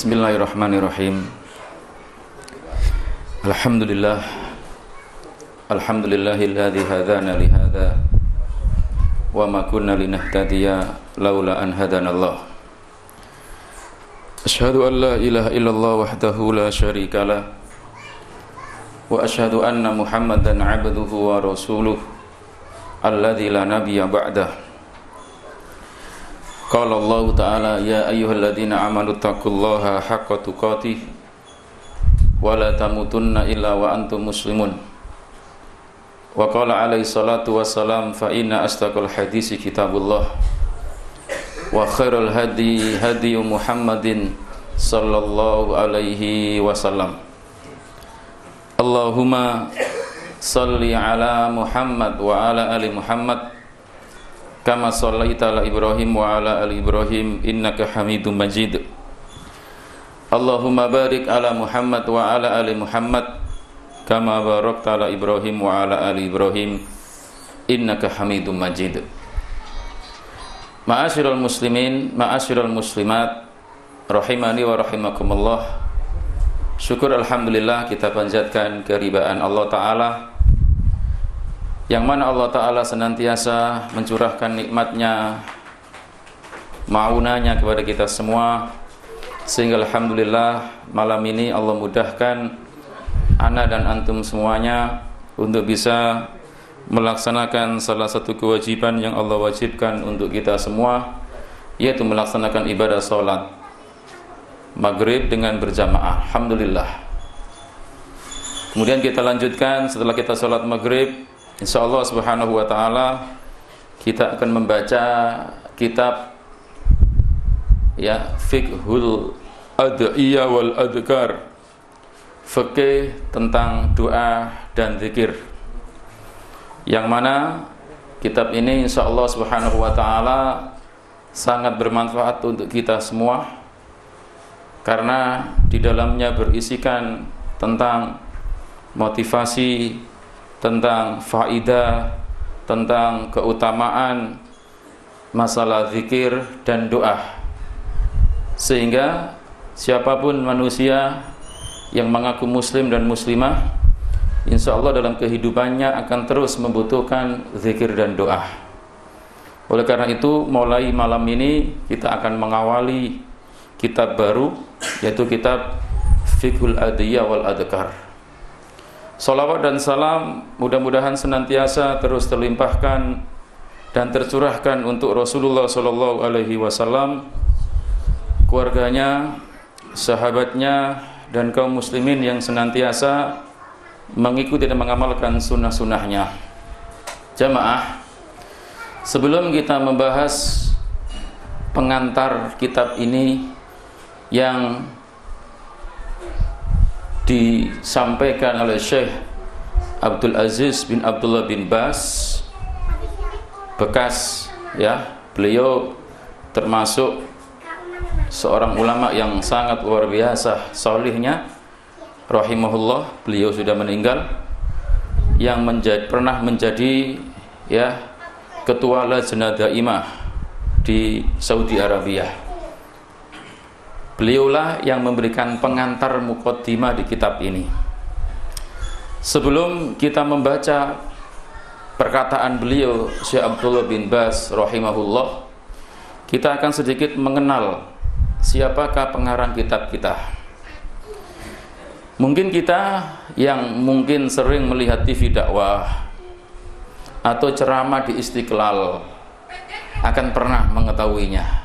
Bismillahirrahmanirrahim. Alhamdulillah. Alhamdulillahilladzi hadana li wa ma kunna linahtadiya laula an hadanallah Asyhadu an la ilaha illallah wahdahu la syarika lah. Wa asyhadu anna Muhammadan 'abduhu wa rasuluh. Alladzi la nabiyya ba'dahu Qala Allah Ta'ala ya ayyuhalladzina amanu taqullaha haqqa tuqatih wa wa antum muslimun. Wa qala alaihi salatu wassalam kitabullah wa khairul hadi hadi Muhammadin sallallahu alaihi wasallam. Allahumma salli ala Muhammad wa ala ali Muhammad kama sallaita ala Ibrahim wa ala ali Ibrahim innaka Hamidum Majid. Allahumma barik ala Muhammad wa ala ali Muhammad kama barakta ala Ibrahim wa ala ali Ibrahim innaka Hamidum Majid. Ma'asyiral muslimin, ma'asyiral muslimat, rahimani wa rahimakumullah. Syukur alhamdulillah kita panjatkan keribaan Allah taala yang mana Allah Ta'ala senantiasa mencurahkan nikmatnya maunanya kepada kita semua. Sehingga Alhamdulillah malam ini Allah mudahkan Ana dan Antum semuanya untuk bisa melaksanakan salah satu kewajiban yang Allah wajibkan untuk kita semua yaitu melaksanakan ibadah sholat maghrib dengan berjamaah. Alhamdulillah. Kemudian kita lanjutkan setelah kita sholat maghrib Insyaallah Subhanahu wa taala kita akan membaca kitab ya Fiqhul Adhiyah wal Adhkar fikih tentang doa dan zikir. Yang mana kitab ini insyaallah Subhanahu wa taala sangat bermanfaat untuk kita semua karena di dalamnya berisikan tentang motivasi tentang faidah, tentang keutamaan masalah zikir dan doa. Sehingga siapa pun manusia yang mengaku muslim dan muslimah insya Allah dalam kehidupannya akan terus membutuhkan zikir dan doa. Oleh karena itu, mulai malam ini kita akan mengawali kitab baru yaitu kitab Fiqhul Adiyah wal Adhkar. Salawat dan salam mudah-mudahan senantiasa terus terlimpahkan dan tercurahkan untuk Rasulullah Sallallahu Alaihi Wasallam, keluarganya, sahabatnya, dan kaum muslimin yang senantiasa mengikuti dan mengamalkan sunnah-sunnahnya. Jamaah, sebelum kita membahas pengantar kitab ini yang disampaikan oleh Syekh Abdul Aziz bin Abdullah bin Bas. Bekas ya beliau termasuk seorang ulama yang sangat luar biasa solihnya rahimahullah. Beliau sudah meninggal yang menjadi, pernah menjadi ya ketua lajnah daimah di Saudi Arabia Beliaulah yang memberikan pengantar mukaddimah di kitab ini. Sebelum kita membaca perkataan beliau Syekh Abdullah bin Bas rahimahullah, kita akan sedikit mengenal siapakah pengarang kitab kita. Mungkin kita yang mungkin sering melihat TV dakwah atau ceramah di Istiqlal akan pernah mengetahuinya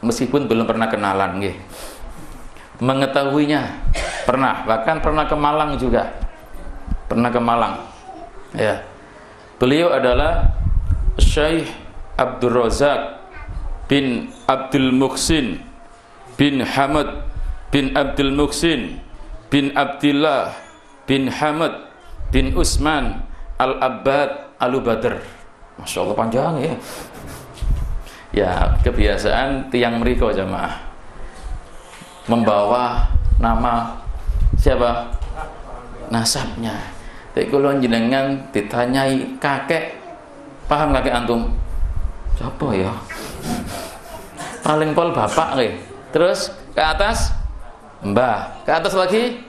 meskipun belum pernah kenalan nggih. Mengetahuinya pernah, bahkan pernah ke Malang juga. Pernah ke Malang. Ya. Beliau adalah Syekh Abdul Razak bin Abdul Muhsin bin Hamad bin Abdul Muhsin bin Abdullah bin Hamad bin Usman Al-Abbad Al-Badr. Masya Allah panjang ya ya kebiasaan tiang mereka jamaah membawa nama siapa nasabnya tapi kalau jenengan ditanyai kakek paham kakek antum siapa ya paling pol bapak ke Terus ke atas Mbah. Ke atas lagi?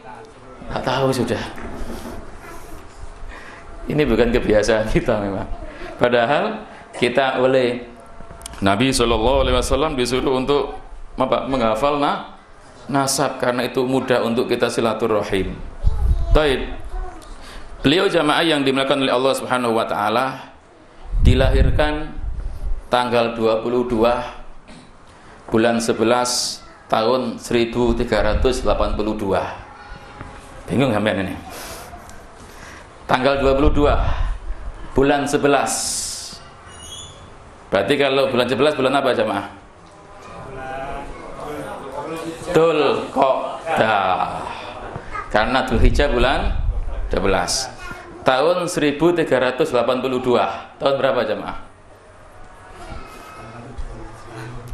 Tak tahu sudah. Ini bukan kebiasaan kita memang. Padahal kita oleh Nabi Shallallahu Alaihi Wasallam disuruh untuk apa? menghafal nah, nasab karena itu mudah untuk kita silaturahim. Taib. Beliau jamaah yang dimuliakan oleh Allah Subhanahu wa taala dilahirkan tanggal 22 bulan 11 tahun 1382. Bingung sampean ini. Tanggal 22 bulan 11. Berarti kalau bulan 11 bulan apa jemaah? Qodah. Karena Dzulhijjah bulan 12. Tahun 1382. Tahun berapa jemaah?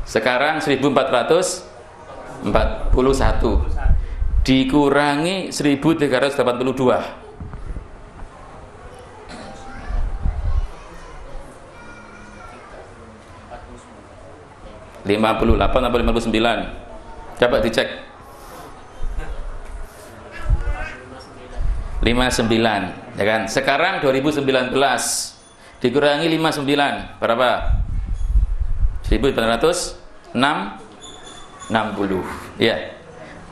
Sekarang 1441 dikurangi 1382 58 atau 59 coba dicek. 59 ya kan? Sekarang 2019 dikurangi 59 berapa? 1460 ya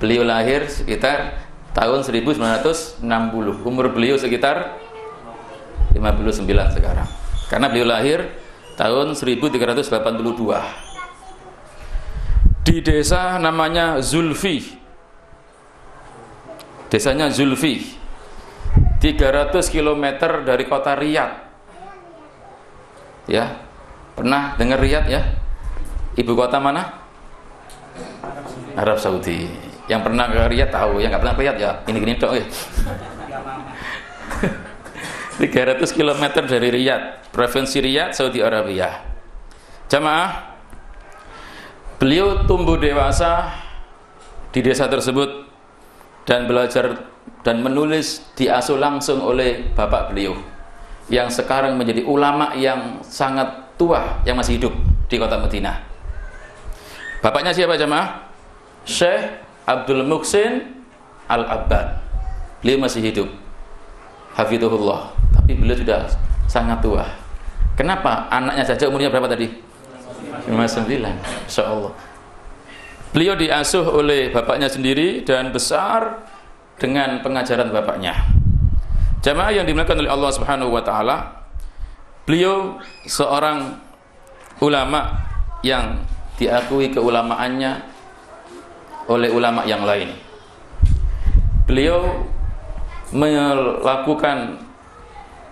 beliau lahir sekitar tahun 1960 umur beliau sekitar 59 sekarang. Karena beliau lahir tahun 1382 di desa namanya Zulfi. Desanya Zulfi. 300 km dari kota Riyadh. Ya pernah dengar Riyadh ya? Ibu kota mana? Arab Saudi. Yang pernah ke Riyadh tahu yang nggak pernah ke Riyadh ya? Ini gini dong ya 300 km dari Riyadh provinsi Riyadh Saudi Arabia. Jamaah Beliau tumbuh dewasa di desa tersebut dan belajar dan menulis diasuh langsung oleh bapak beliau yang sekarang menjadi ulama yang sangat tua yang masih hidup di kota Madinah. Bapaknya siapa jemaah? Syekh Abdul Muksin Al-Abbad. Beliau masih hidup. Hafidhullah. Tapi beliau sudah sangat tua. Kenapa? Anaknya saja umurnya berapa tadi? 59 Insya Allah beliau diasuh oleh bapaknya sendiri dan besar dengan pengajaran bapaknya. Jamaah yang dimuliakan oleh Allah Subhanahu wa taala beliau seorang ulama yang diakui keulamaannya oleh ulama yang lain. Beliau melakukan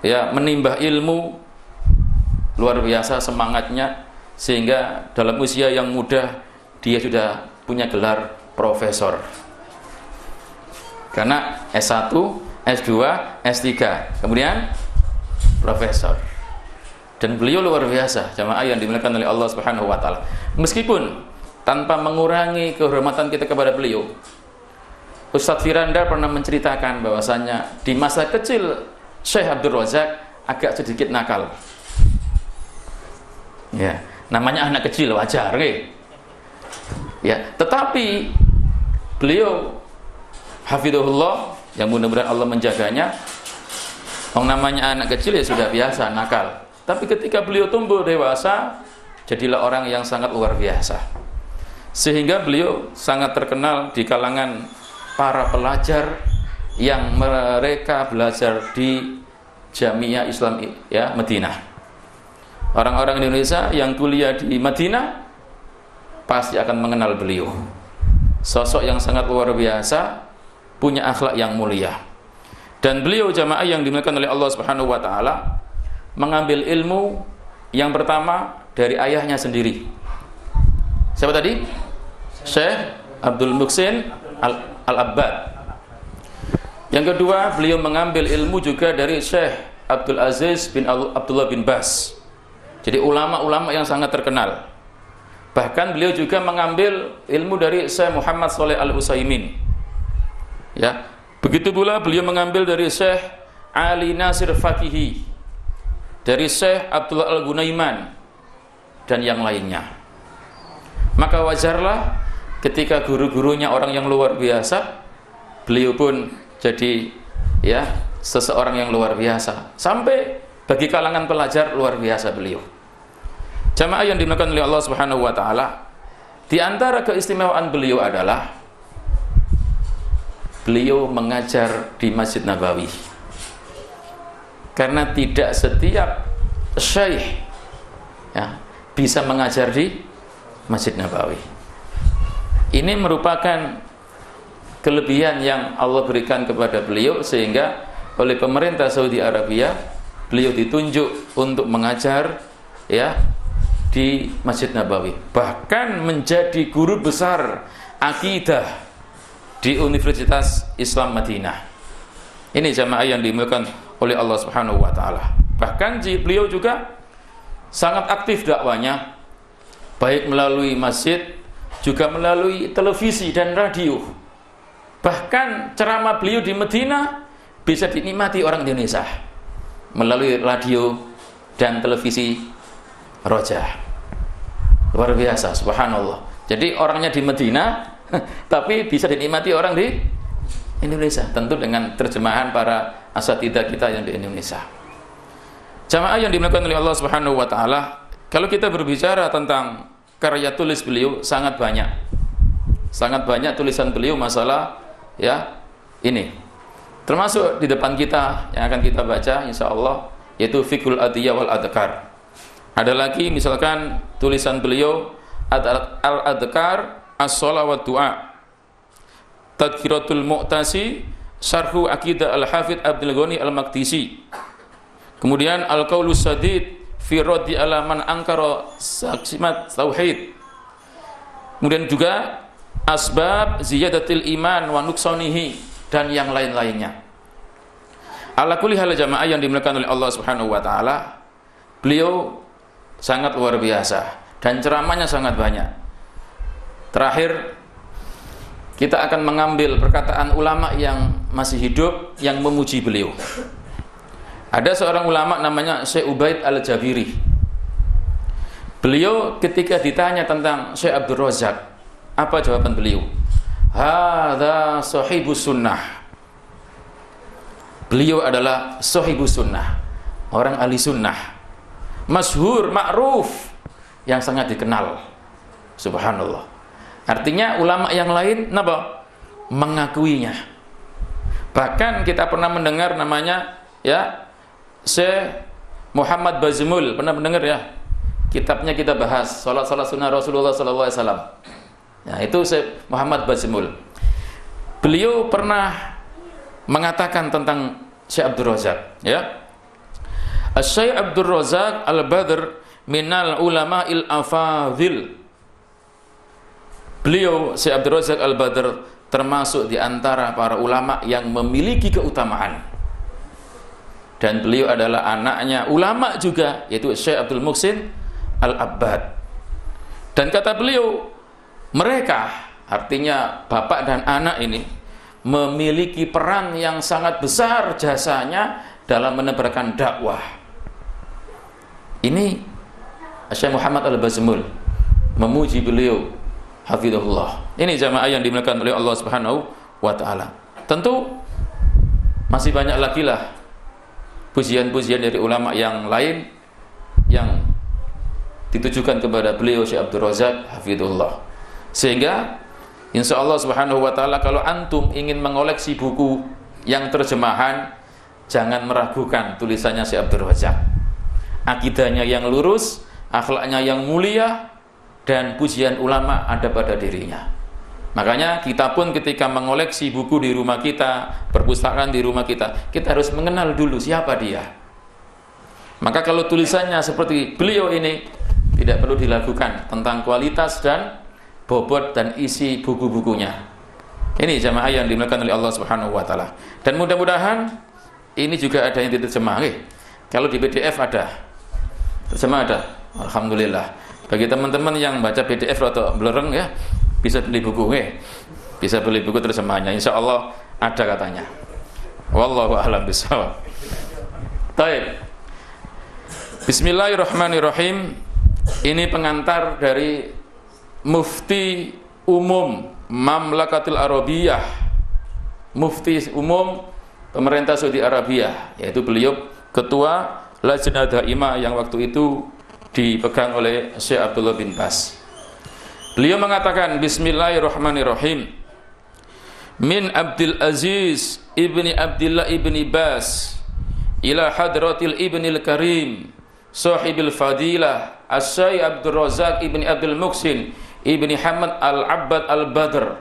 ya menimba ilmu luar biasa semangatnya sehingga dalam usia yang muda dia sudah punya gelar profesor. Karena S1, S2, S3 kemudian profesor. Dan beliau luar biasa jamaah yang dimuliakan oleh Allah Subhanahu wa taala. Meskipun tanpa mengurangi kehormatan kita kepada beliau Ustadz Firanda pernah menceritakan bahwasanya di masa kecil Syekh Abdul Razak agak sedikit nakal. Ya namanya anak kecil wajar okay? ya tetapi beliau hafidhullah yang mudah-mudahan Allah menjaganya orang namanya anak kecil ya sudah biasa nakal. Tapi ketika beliau tumbuh dewasa jadilah orang yang sangat luar biasa. Sehingga beliau sangat terkenal di kalangan para pelajar yang mereka belajar di Jamiah Islam ya Madinah Orang-orang Indonesia yang kuliah di Madinah pasti akan mengenal beliau. Sosok yang sangat luar biasa, punya akhlak yang mulia. Dan beliau jamaah yang dimuliakan oleh Allah Subhanahu wa taala mengambil ilmu yang pertama dari ayahnya sendiri. Siapa tadi? Syekh Abdul Muksin Al-Abbad. Yang kedua, beliau mengambil ilmu juga dari Syekh Abdul Aziz bin Abdullah bin Bas jadi ulama-ulama yang sangat terkenal. Bahkan beliau juga mengambil ilmu dari Syekh Muhammad Saleh Al Utsaimin. Ya. Begitu pula beliau mengambil dari Syekh Ali Nasir Fakihi, dari Syekh Abdullah Al Gunaiman dan yang lainnya. Maka wajarlah ketika guru-gurunya orang yang luar biasa, beliau pun jadi ya seseorang yang luar biasa. Sampai bagi kalangan pelajar luar biasa beliau. Jamaah yang dimuliakan oleh Allah Subhanahu wa taala, di antara keistimewaan beliau adalah beliau mengajar di Masjid Nabawi. Karena tidak setiap syekh ya, bisa mengajar di Masjid Nabawi. Ini merupakan kelebihan yang Allah berikan kepada beliau sehingga oleh pemerintah Saudi Arabia beliau ditunjuk untuk mengajar ya di Masjid Nabawi. Bahkan menjadi guru besar akidah di Universitas Islam Madinah. Ini jamaah yang dimuliakan oleh Allah Subhanahu wa taala. Bahkan beliau juga sangat aktif dakwanya baik melalui masjid juga melalui televisi dan radio. Bahkan ceramah beliau di Medina bisa dinikmati orang Indonesia melalui radio dan televisi Roja. Luar biasa, subhanallah. Jadi orangnya di Medina tapi bisa dinikmati orang di Indonesia, tentu dengan terjemahan para asatidah kita yang di Indonesia. Jamaah yang dimuliakan oleh Allah Subhanahu wa taala, kalau kita berbicara tentang karya tulis beliau sangat banyak. Sangat banyak tulisan beliau masalah ya ini. Termasuk di depan kita yang akan kita baca insya Allah yaitu Fikul Adiyah wal Adkar. Ada lagi misalkan tulisan beliau Al-Adkar As-Salawat Du'a Tadkiratul Mu'tasi Syarhu Aqidah Al-Hafidh Abdul Ghani Al-Maktisi Kemudian Al-Qaulus Sadid fi raddi ala man angkara saksimat tauhid. Kemudian juga asbab ziyadatil iman wa nuksanihi dan yang lain-lainnya. Ala kulli hal jamaah yang dimuliakan oleh Allah Subhanahu wa taala, beliau sangat luar biasa dan ceramahnya sangat banyak. Terakhir kita akan mengambil perkataan ulama yang masih hidup yang memuji beliau. Ada seorang ulama namanya Syekh Ubaid Al-Jabiri. Beliau ketika ditanya tentang Syekh Abdul Razak, apa jawaban beliau? Hadza sahibus sunnah. Beliau adalah sahibus sunnah, orang ahli sunnah. Masyhur, ma'ruf yang sangat dikenal. Subhanallah. Artinya ulama yang lain napa? mengakuinya. Bahkan kita pernah mendengar namanya ya Syekh Muhammad Bazmul pernah mendengar ya kitabnya kita bahas salat salat sunnah Rasulullah Wasallam nah itu Syekh Muhammad Bazmul beliau pernah mengatakan tentang Syekh Abdul Razak ya Syekh Abdul Razak Al-Badr minal ulama il afadhil. Beliau Syekh Abdul Razak Al-Badr termasuk di antara para ulama yang memiliki keutamaan. Dan beliau adalah anaknya ulama juga yaitu Syekh Abdul Muksin Al-Abbad. Dan kata beliau mereka artinya bapak dan anak ini memiliki peran yang sangat besar jasanya dalam menebarkan dakwah ini Syekh Muhammad Al-Bazmul memuji beliau hafizahullah ini jamaah yang dimuliakan oleh Allah Subhanahu wa taala tentu masih banyak lagi lah pujian-pujian dari ulama yang lain yang ditujukan kepada beliau Syekh Abdul Razak hafizullah. Sehingga insya Allah Subhanahu wa taala kalau antum ingin mengoleksi buku yang terjemahan jangan meragukan tulisannya Syekh Abdul Razak. Akidahnya yang lurus, akhlaknya yang mulia dan pujian ulama ada pada dirinya. Makanya kita pun ketika mengoleksi buku di rumah kita, perpustakaan di rumah kita, kita harus mengenal dulu siapa dia. Maka kalau tulisannya seperti beliau ini tidak perlu dilakukan tentang kualitas dan bobot dan isi buku-bukunya. Ini jamaah yang dimuliakan oleh Allah Subhanahu wa taala. Dan mudah-mudahan ini juga ada yang diterjemah. Kalau di PDF ada. Terjemah ada. Alhamdulillah. Bagi teman-teman yang baca PDF atau blereng ya, bisa beli buku eh. bisa beli buku terjemahnya insya Allah ada katanya wallahu a'lam bishawab Taib Bismillahirrahmanirrahim ini pengantar dari Mufti umum Mamlakatil Arabiyah mufti umum pemerintah Saudi Arabia yaitu beliau ketua Lajnah Daimah yang waktu itu dipegang oleh Syekh Abdullah bin Bas. Beliau mengatakan Bismillahirrahmanirrahim. Min Abdul Aziz ibni Abdullah ibni Bas ila hadratil ibni al-karim sahibil fadilah As-Syai Abdul Razak ibni Abdul Muksin ibni Hamad al-Abbad al-Badr.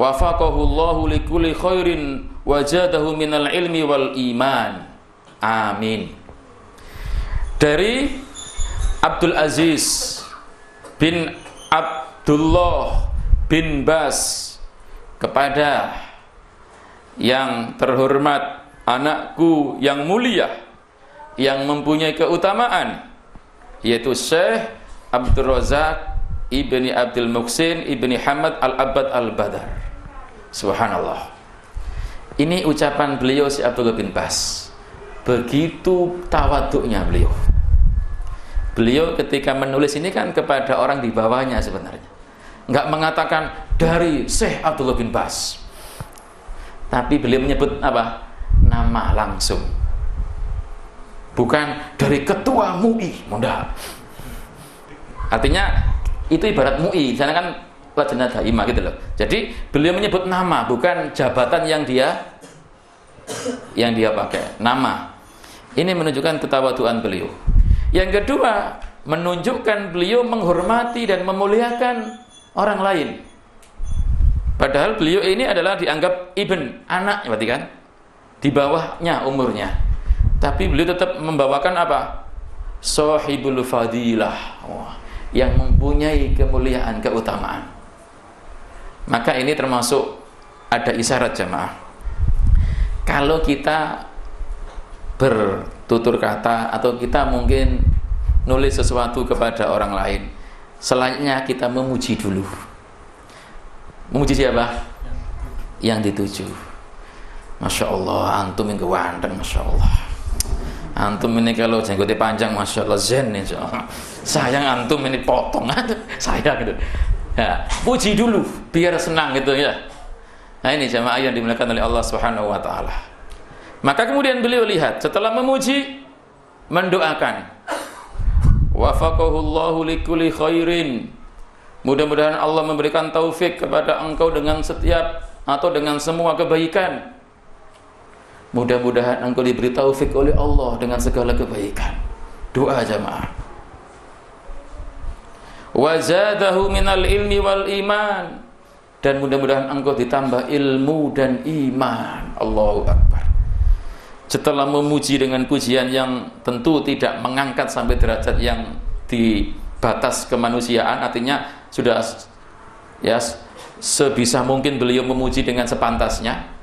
Wafaqahu Allahu likulli khairin wajadahu minal ilmi wal iman. Amin dari Abdul Aziz bin Abdullah bin Bas kepada yang terhormat anakku yang mulia yang mempunyai keutamaan yaitu Syekh Abdul Razak ibni Abdul Muksin ibni Hamad al-Abad al-Badar Subhanallah. Ini ucapan beliau si Abdullah bin Bas. Begitu tawaduknya beliau. Beliau ketika menulis ini kan kepada orang di bawahnya sebenarnya. Enggak mengatakan dari Syekh Abdullah bin Bas. Tapi beliau menyebut apa? Nama langsung. Bukan dari ketua MUI, mudah. Artinya itu ibarat MUI. Sana kan lajnah daimah gitu loh. Jadi beliau menyebut nama bukan jabatan yang dia yang dia pakai, nama. Ini menunjukkan ketawaduan beliau. Yang kedua, menunjukkan beliau menghormati dan memuliakan orang lain. Padahal beliau ini adalah dianggap ibn, anak berarti kan? Di bawahnya umurnya. Tapi beliau tetap membawakan apa? Sohibul fadilah. yang mempunyai kemuliaan, keutamaan. Maka ini termasuk ada isyarat jamaah. Kalau kita bertutur kata atau kita mungkin nulis sesuatu kepada orang lain, selanjutnya kita memuji dulu. Memuji siapa? Yang dituju. Masya Allah, antum yang kewandang, Masya Allah. Antum ini kalau jenggotnya panjang, Masya Allah, zen insya Allah. Sayang antum ini potong, sayang gitu. Ya, puji dulu biar senang gitu ya. Nah ini jamaah yang dimuliakan oleh Allah Subhanahu wa taala. Maka kemudian beliau lihat setelah memuji mendoakan wafaqahu Allahu likulli khairin. Mudah-mudahan Allah memberikan taufik kepada engkau dengan setiap atau dengan semua kebaikan. Mudah-mudahan engkau diberi taufik oleh Allah dengan segala kebaikan. Doa jamaah wazadahu minal ilmi wal iman dan mudah-mudahan engkau ditambah ilmu dan iman Allahu Akbar setelah memuji dengan pujian yang tentu tidak mengangkat sampai derajat yang di batas kemanusiaan artinya sudah ya sebisa mungkin beliau memuji dengan sepantasnya.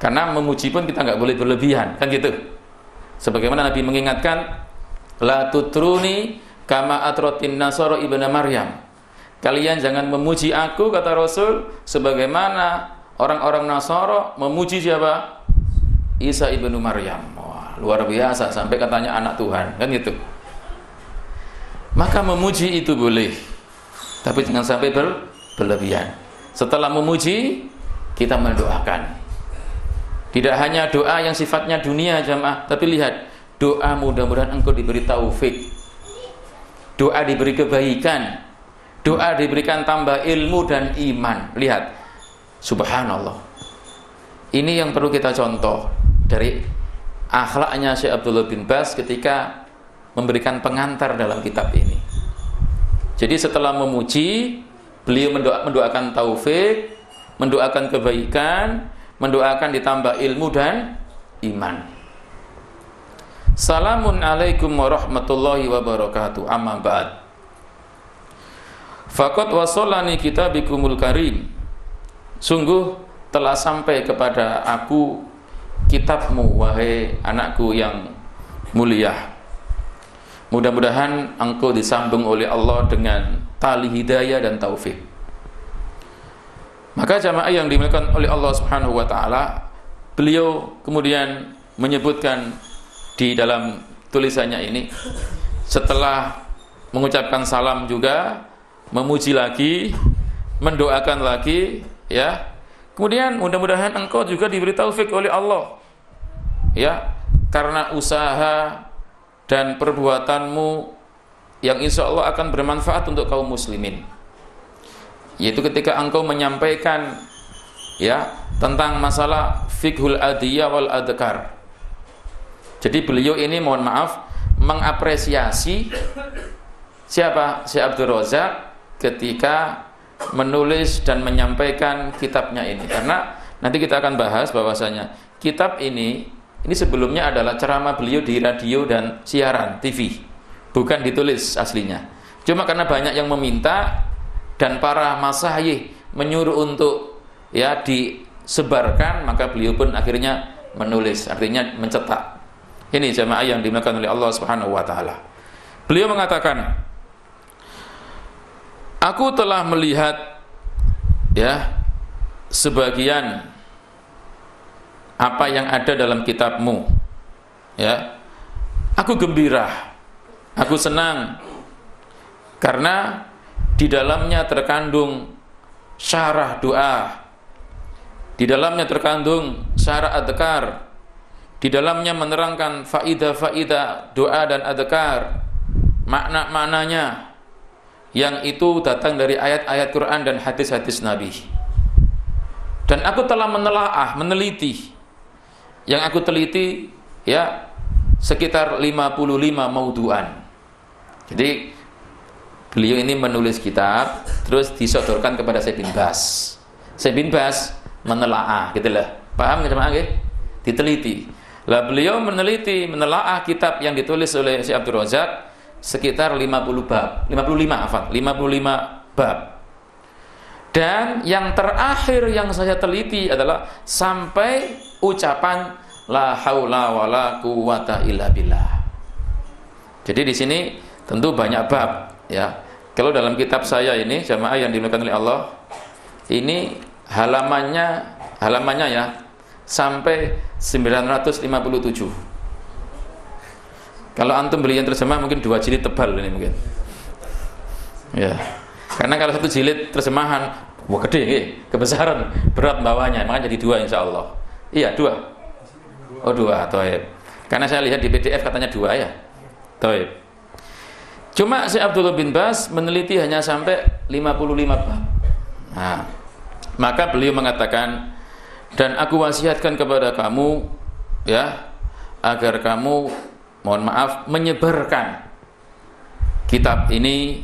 Karena memuji pun kita nggak boleh berlebihan kan gitu? Sebagaimana Nabi mengingatkan la tutruni kama atrotin nasoro ibnu Maryam. Kalian jangan memuji aku kata Rasul sebagaimana orang-orang Nasoro memuji siapa Isa ibnu Maryam. Wah luar biasa. Sampai katanya anak Tuhan. Kan gitu. Maka memuji itu boleh. Tapi jangan sampai ber berlebihan. Setelah memuji kita mendoakan. Tidak hanya doa yang sifatnya dunia jamaah. Tapi lihat doa mudah-mudahan engkau diberi taufik. Doa diberi kebaikan. Doa diberikan tambah ilmu dan iman. Lihat subhanallah ini yang perlu kita contoh dari akhlaknya Syekh Abdullah bin Bas ketika memberikan pengantar dalam kitab ini. Jadi setelah memuji beliau mendoa, mendoakan taufik mendoakan kebaikan mendoakan ditambah ilmu dan iman. Salamun alaikum warahmatullahi wabarakatuh. Amma ba'd. Fakot wasolani kitabikumul karim. Sungguh telah sampai kepada aku kitabmu wahai anakku yang mulia Mudah-mudahan engkau disambung oleh Allah dengan tali hidayah dan taufik. Maka jamaah yang dimuliakan oleh Allah Subhanahu wa taala beliau kemudian menyebutkan di dalam tulisannya ini setelah mengucapkan salam juga memuji lagi mendoakan lagi ya kemudian mudah-mudahan engkau juga diberi taufik oleh Allah. Ya karena usaha dan perbuatanmu yang insya Allah akan bermanfaat untuk kaum muslimin. Yaitu ketika engkau menyampaikan ya tentang masalah fikhul adiyah wal adkar jadi beliau ini mohon maaf mengapresiasi siapa? Si Abdul Razak ketika menulis dan menyampaikan kitabnya ini. Karena nanti kita akan bahas bahwasanya kitab ini ini sebelumnya adalah ceramah beliau di radio dan siaran TV bukan ditulis aslinya. Cuma karena banyak yang meminta dan para masahih menyuruh untuk ya disebarkan maka beliau pun akhirnya menulis artinya mencetak. Ini jamaah yang dimakan oleh Allah Subhanahu wa taala. Beliau mengatakan Aku telah melihat ya sebagian apa yang ada dalam kitabmu. Ya. Aku gembira. Aku senang karena di dalamnya terkandung syarah doa. Di dalamnya terkandung syarah adkar. Di dalamnya menerangkan faidah-faidah doa dan adkar. Makna-maknanya yang itu datang dari ayat-ayat Quran dan hadis-hadis Nabi. Dan aku telah menelaah, meneliti. Yang aku teliti ya sekitar 55 mauduan. Jadi beliau ini menulis kitab terus disodorkan kepada Syekh bin Bas. Syekh bin Bas menelaah gitu lah. Paham nggak nggih? Diteliti. Lah beliau meneliti, menelaah kitab yang ditulis oleh Syekh Abdul Razak sekitar 50 bab, 55 apa? 55 bab. Dan yang terakhir yang saya teliti adalah sampai ucapan la haula wala quwata illa billah. Jadi di sini tentu banyak bab ya. Kalau dalam kitab saya ini jamaah yang dimuliakan oleh Allah ini halamannya halamannya ya sampai 957 kalau antum beli yang terjemah mungkin dua jilid tebal ini mungkin. Ya. Karena kalau satu jilid terjemahan, wah gede ya, kebesaran, berat bawahnya, makanya jadi dua insya Allah. Iya dua. Oh dua, toib. Karena saya lihat di PDF katanya dua ya, toib. Cuma si Abdullah bin Bas meneliti hanya sampai 55 bab. Nah, maka beliau mengatakan dan aku wasiatkan kepada kamu ya agar kamu mohon maaf menyebarkan kitab ini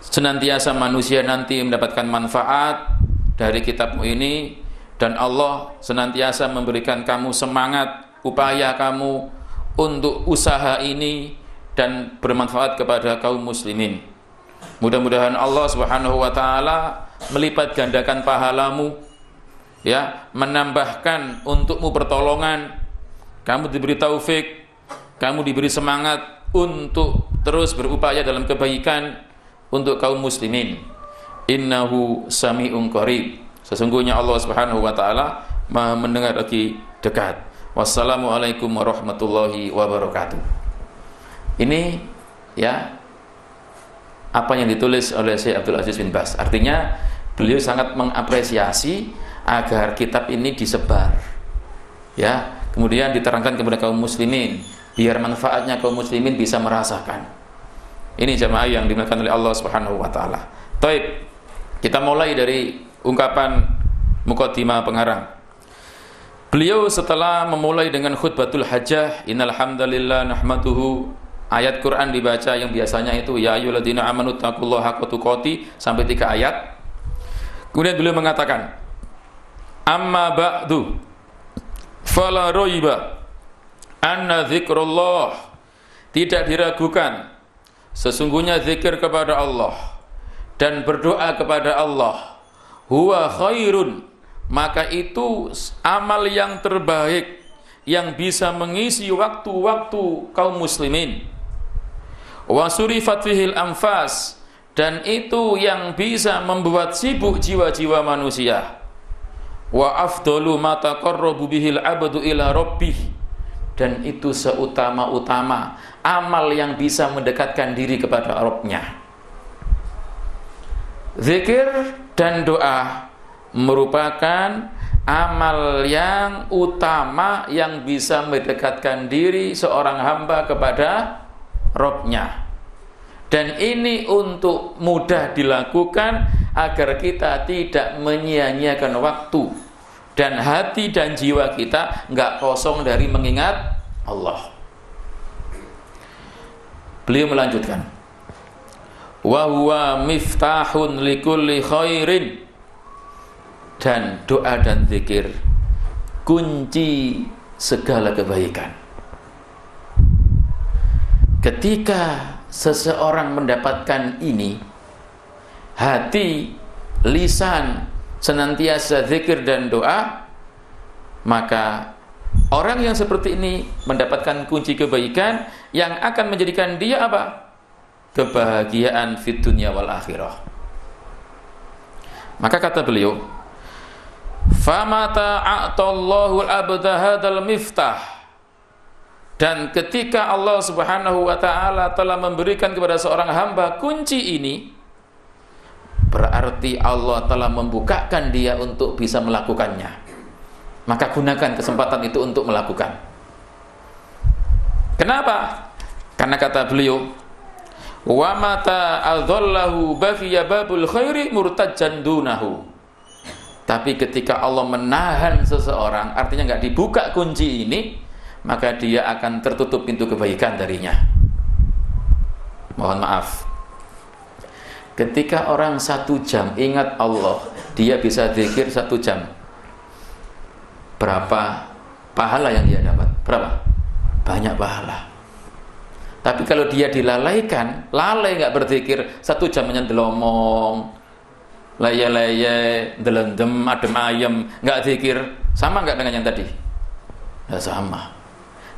senantiasa manusia nanti mendapatkan manfaat dari kitabmu ini dan Allah senantiasa memberikan kamu semangat upaya kamu untuk usaha ini dan bermanfaat kepada kaum muslimin. Mudah-mudahan Allah Subhanahu wa taala melipat gandakan pahalamu ya, menambahkan untukmu pertolongan kamu diberi taufik, kamu diberi semangat untuk terus berupaya dalam kebaikan untuk kaum muslimin. Innahu sami'un qarib. Sesungguhnya Allah Subhanahu wa taala Maha mendengar lagi dekat. Wassalamualaikum warahmatullahi wabarakatuh. Ini ya apa yang ditulis oleh Syekh Abdul Aziz bin Bas. Artinya beliau sangat mengapresiasi agar kitab ini disebar. Ya, kemudian diterangkan kepada kaum muslimin biar manfaatnya kaum muslimin bisa merasakan ini jamaah yang dimuliakan oleh Allah Subhanahu wa taala. Taib. Kita mulai dari ungkapan mukaddimah pengarang. Beliau setelah memulai dengan khutbatul hajjah innal hamdalillah nahmaduhu ayat Quran dibaca yang biasanya itu ya ayyuhalladzina amanu taqullaha haqqa sampai tiga ayat. Kemudian beliau mengatakan amma ba'du fala roiba. Anna zikrullah. Tidak diragukan. Sesungguhnya zikir kepada Allah dan berdoa kepada Allah huwa khairun. Maka itu amal yang terbaik yang bisa mengisi waktu-waktu kaum muslimin. Wa surifat fihil anfas. Dan itu yang bisa membuat sibuk jiwa-jiwa manusia wa afdalu ma taqarrabu bihil abdu ila rabbih. Dan itu seutama-utama amal yang bisa mendekatkan diri kepada Rabbnya. Zikir dan doa merupakan amal yang utama yang bisa mendekatkan diri seorang hamba kepada Robnya. Dan ini untuk mudah dilakukan agar kita tidak menyia-nyiakan waktu dan hati dan jiwa kita nggak kosong dari mengingat Allah. Beliau melanjutkan, wa huwa miftahun likulli khairin. Dan doa dan zikir kunci segala kebaikan. Ketika seseorang mendapatkan ini hati lisan senantiasa zikir dan doa maka orang yang seperti ini mendapatkan kunci kebaikan yang akan menjadikan dia apa kebahagiaan fit dunia wal akhirah. Maka kata beliau, "Famata a'tallahu al-abda hadzal miftah." Dan ketika Allah Subhanahu wa taala telah memberikan kepada seorang hamba kunci ini, berarti Allah telah membukakan dia untuk bisa melakukannya. Maka gunakan kesempatan itu untuk melakukan. Kenapa? Karena kata beliau, wa mata adhallahu baqiya babul khairi murtajjan tapi ketika Allah menahan seseorang artinya nggak dibuka kunci ini maka dia akan tertutup pintu kebaikan darinya mohon maaf ketika orang satu jam ingat Allah dia bisa zikir satu jam berapa pahala yang dia dapat berapa banyak pahala tapi kalau dia dilalaikan, lalai nggak berzikir, satu jamnya delomong, laya-laya, delendem, adem ayam, nggak zikir, sama nggak dengan yang tadi? Ya sama.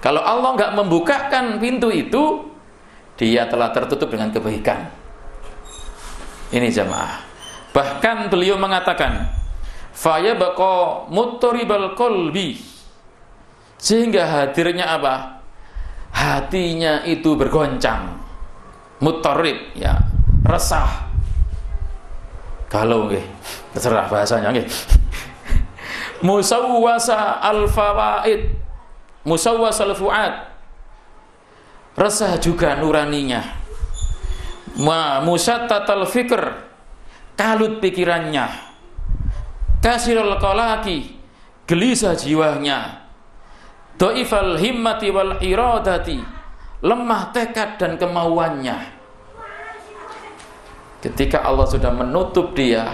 Kalau Allah nggak membukakan pintu itu, dia telah tertutup dengan kebaikan. Ini jamaah. Bahkan beliau mengatakan, "Faya bako mutoribal kolbi." Sehingga hadirnya apa? hatinya itu bergoncang. Mutorib ya. Resah. Kalau nggih terserah bahasanya nggih. Musawwasa al fawaid musawwasa al fuad resah juga nuraninya ma musyattatal fikr. Kalut pikirannya. Kasirul qalaki gelisah jiwanya. Do'ifal himmati wal iradati. Lemah tekad dan kemauannya. Ketika Allah sudah menutup dia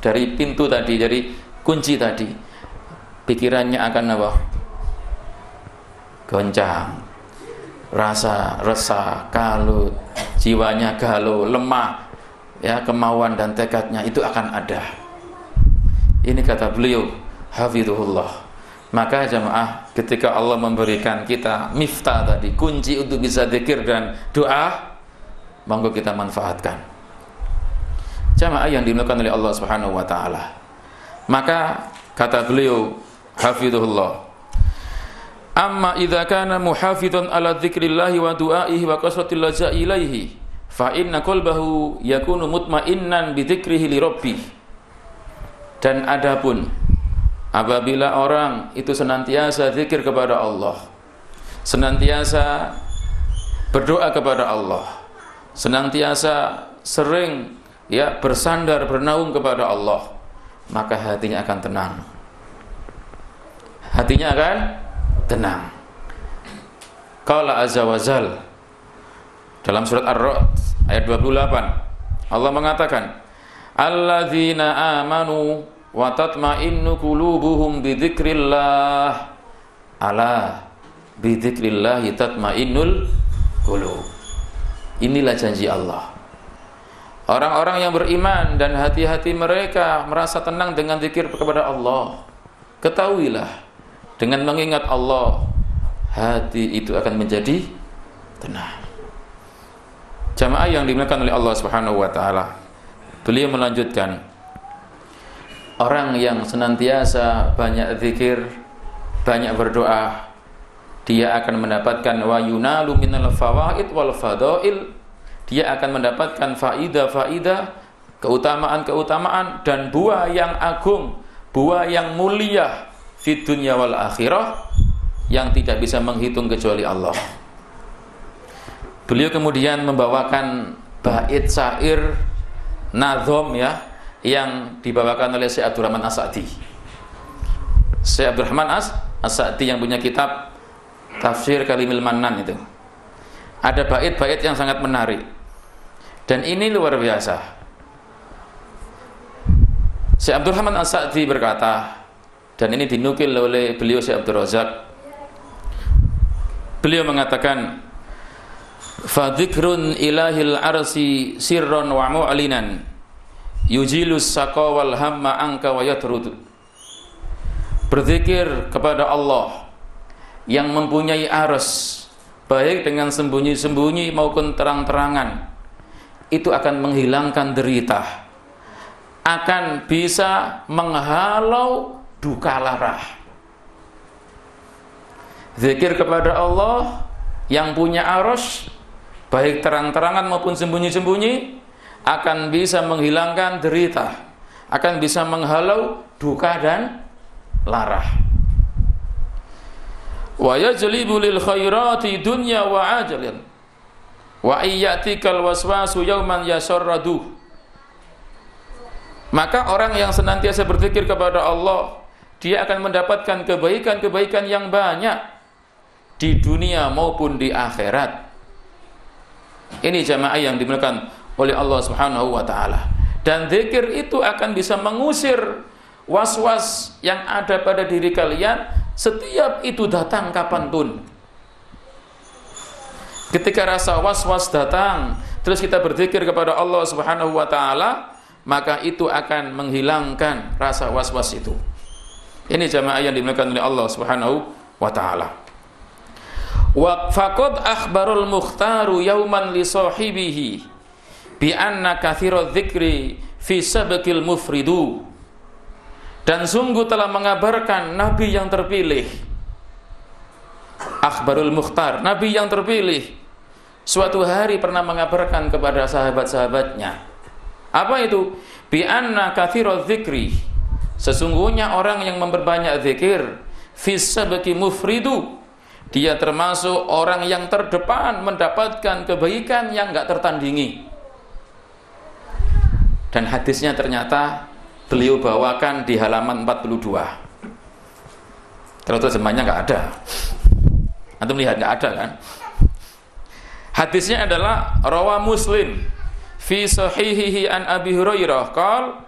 Dari pintu tadi, dari kunci tadi Pikirannya akan apa? Goncang Rasa, resah, kalut Jiwanya galau, lemah ya Kemauan dan tekadnya itu akan ada Ini kata beliau Hafidhullah maka jamaah ketika Allah memberikan kita miftah tadi, kunci untuk bisa zikir dan doa, monggo kita manfaatkan. Jamaah yang dimuliakan oleh Allah Subhanahu wa taala. Maka kata beliau hafizahullah Amma idza kana muhafizan ala dzikrillah wa du'aihi wa kasratil laja ilaihi fa inna qalbahu yakunu mutmainnan bi dzikrihi li rabbih. Dan adapun Apabila orang itu senantiasa zikir kepada Allah, senantiasa berdoa kepada Allah, senantiasa sering ya bersandar bernaung kepada Allah, maka hatinya akan tenang. Hatinya akan tenang. Qala azza wa zal dalam surat Ar-Ra'd ayat 28 Allah mengatakan alladzina amanu wa tatma'innu qulubuhum bi dzikrillah ala bi dzikrillah tatma'innul qulub. Inilah janji Allah. Orang-orang yang beriman dan hati-hati mereka merasa tenang dengan zikir kepada Allah. Ketahuilah dengan mengingat Allah hati itu akan menjadi tenang jamaah yang dimuliakan oleh Allah Subhanahu wa taala beliau melanjutkan orang yang senantiasa banyak zikir, banyak berdoa, dia akan mendapatkan wa yunalu minal fawaid wal fadail. Dia akan mendapatkan faidah-faidah, keutamaan-keutamaan dan buah yang agung, buah yang mulia di dunia wal akhirah yang tidak bisa menghitung kecuali Allah. Beliau kemudian membawakan bait syair nazom ya yang dibawakan oleh Syekh Abdurrahman As-Sa'di. Syekh Abdurrahman As As-Sa'di yang punya kitab Tafsir Kalimil Manan itu. Ada bait-bait yang sangat menarik. Dan ini luar biasa. Syekh Abdul Rahman As-Sa'di berkata dan ini dinukil oleh beliau Syekh Abdul Razak. Beliau mengatakan fadhikrun ilahil arsi sirron wa mu'alinan. Yujilus saqa wal hamma anka wa yatrud berzikir kepada Allah yang mempunyai aras baik dengan sembunyi-sembunyi maupun terang-terangan itu akan menghilangkan derita akan bisa menghalau duka lara. Zikir kepada Allah yang punya arus baik terang-terangan maupun sembunyi-sembunyi akan bisa menghilangkan derita, akan bisa menghalau duka dan lara. Wa yajlibu lil khairati dunya wa ajalin. Wa iyyatikal waswasu yawman yasarradu maka orang yang senantiasa berzikir kepada Allah, dia akan mendapatkan kebaikan-kebaikan yang banyak di dunia maupun di akhirat. Ini jamaah yang dimulakan oleh Allah Subhanahu wa taala. Dan zikir itu akan bisa mengusir was-was yang ada pada diri kalian setiap itu datang kapan pun. Ketika rasa was-was datang, terus kita berzikir kepada Allah Subhanahu wa taala, maka itu akan menghilangkan rasa was-was itu. Ini jamaah yang dimuliakan oleh Allah Subhanahu wa taala. Wa faqad akhbarul mukhtaru yauman li sahibihi bi anna katsiru dzikri fi sabqil mufridu. Dan sungguh telah mengabarkan nabi yang terpilih. Akhbarul Mukhtar, nabi yang terpilih suatu hari pernah mengabarkan kepada sahabat-sahabatnya apa itu? Bi anna kathiro dzikri. Sesungguhnya orang yang memperbanyak zikir fisabaki mufridu dia termasuk orang yang terdepan mendapatkan kebaikan yang enggak tertandingi. Dan hadisnya ternyata beliau bawakan di halaman 42. Kalau terjemahnya enggak ada. Antum lihat enggak ada kan? Hadisnya adalah rawa Muslim fi sahihihi an Abi Hurairah qal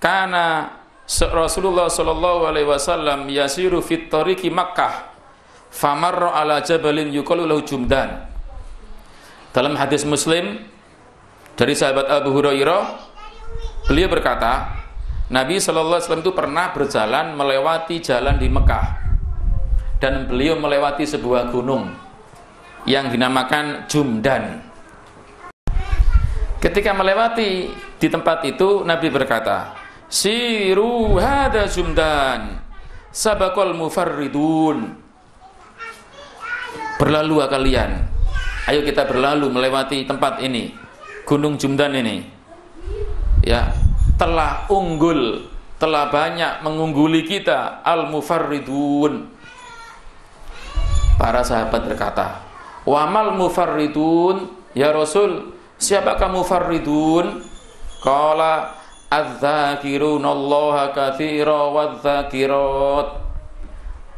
kana Rasulullah sallallahu alaihi wasallam yasiru fit tariqi Makkah famarra ala jabalin yuqalu lahu Jumdan. Dalam hadis Muslim dari sahabat Abu Hurairah beliau berkata Nabi sallallahu alaihi wasallam itu pernah berjalan melewati jalan di Mekah dan beliau melewati sebuah gunung yang dinamakan Jumdan. Ketika melewati di tempat itu Nabi berkata, "Siru hada Jumdan, sabakol mufarridun." Berlalu kalian. Ayo kita berlalu melewati tempat ini, Gunung Jumdan ini. Ya, telah unggul, telah banyak mengungguli kita al-mufarridun. Para sahabat berkata, "Wamal mufarridun ya Rasul?" Siapakah mufarridun? Qala adz-dzakirun Allah katsira wadz-dzakirat.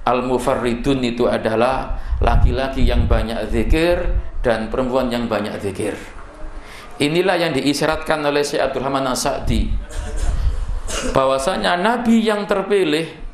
Al-mufarridun itu adalah laki-laki yang banyak zikir dan perempuan yang banyak zikir. Inilah yang diisyaratkan oleh Syekh Abdul Rahman As-Sa'di. Bahwasanya nabi yang terpilih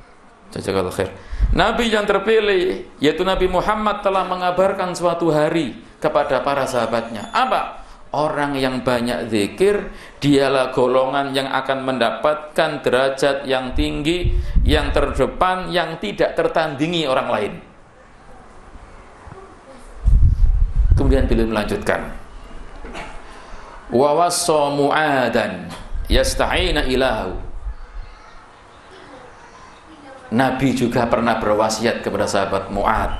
Jazakallahu khair. Nabi yang terpilih yaitu Nabi Muhammad telah mengabarkan suatu hari kepada para sahabatnya. Apa? Orang yang banyak zikir dialah golongan yang akan mendapatkan derajat yang tinggi, yang terdepan, yang tidak tertandingi orang lain. Kemudian beliau melanjutkan. Wa wassa Mu'adan yasta'ina ilahu. Nabi juga pernah berwasiat kepada sahabat Mu'ad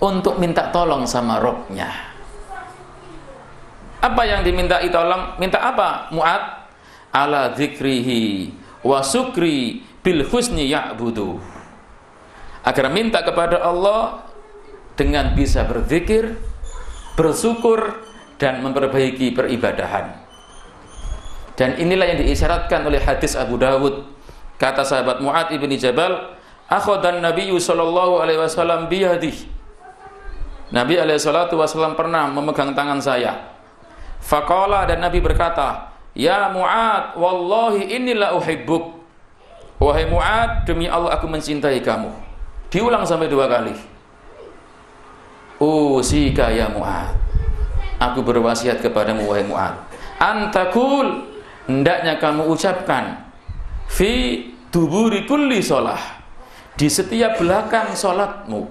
untuk minta tolong sama rohnya Apa yang diminta tolong? Minta apa? Mu'ad ala dzikrihi wa sukri bil husni ya'budu. Agar minta kepada Allah dengan bisa berzikir, bersyukur dan memperbaiki peribadahan. Dan inilah yang diisyaratkan oleh hadis Abu Dawud. Kata sahabat Mu'ad ibni Jabal, akhadan Nabi sallallahu alaihi wasallam biyadih. Nabi alaihi salatu wasallam pernah memegang tangan saya. Faqala dan Nabi berkata, "Ya Mu'ad, wallahi inilah uhibbuk." Wahai Mu'ad, demi Allah aku mencintai kamu. Diulang sampai dua kali. Usika ya Mu'ad. Aku berwasiat kepadamu wahai Mu'ad. Antakul hendaknya kamu ucapkan fi duburi kulli sholah di setiap belakang sholatmu